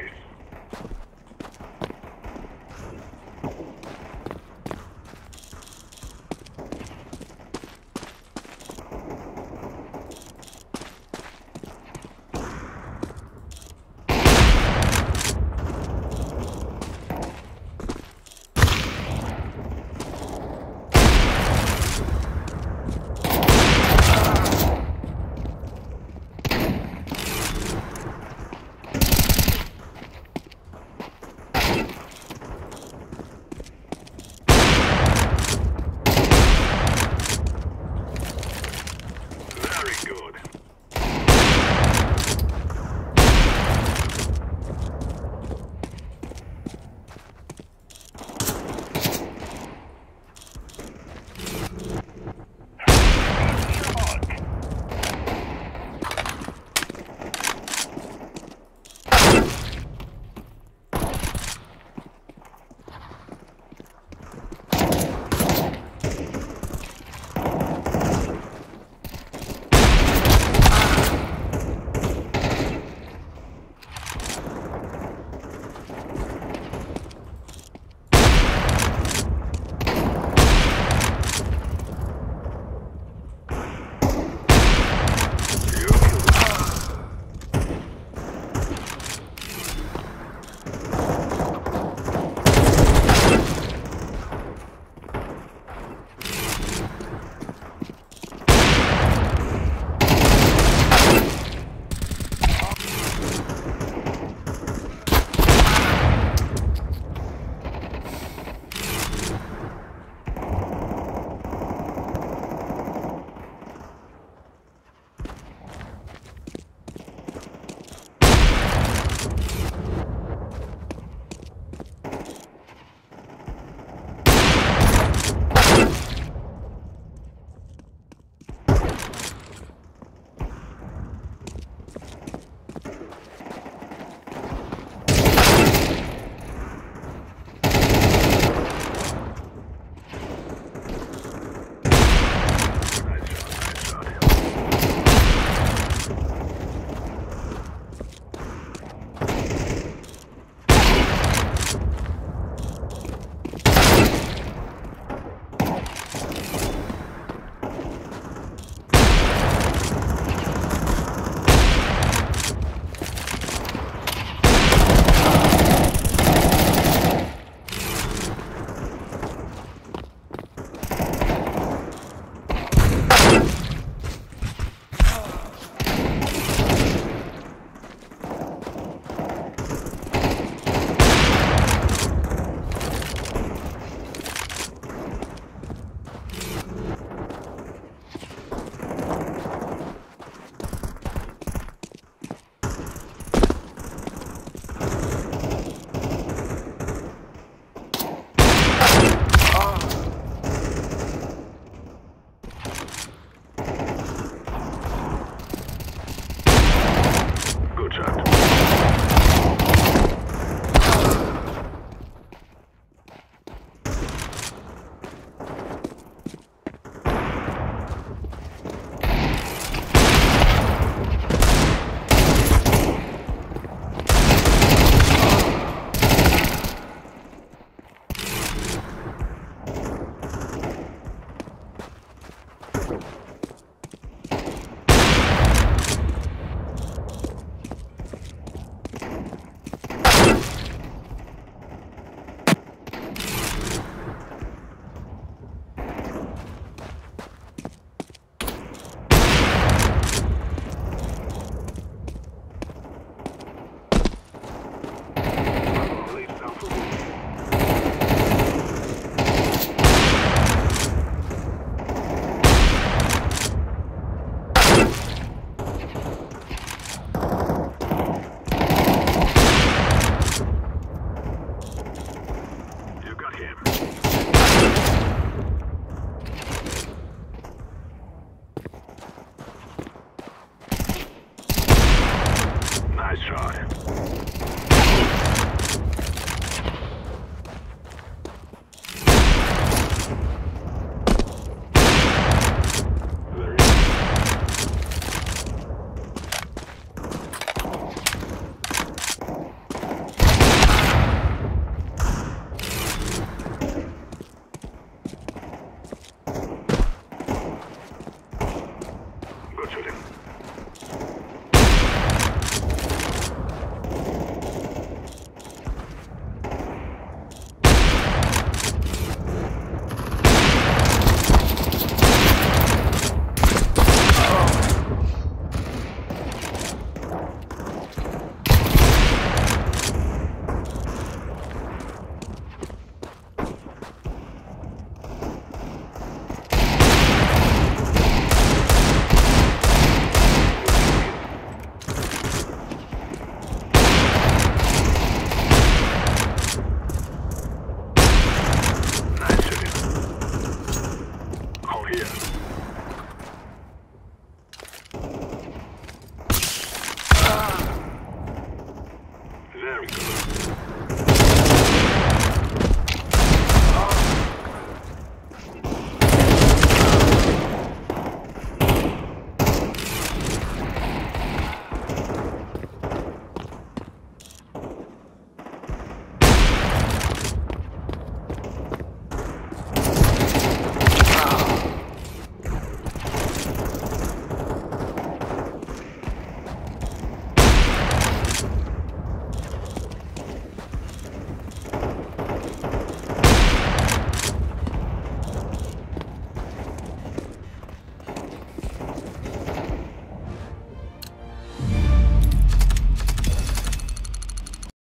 Nice.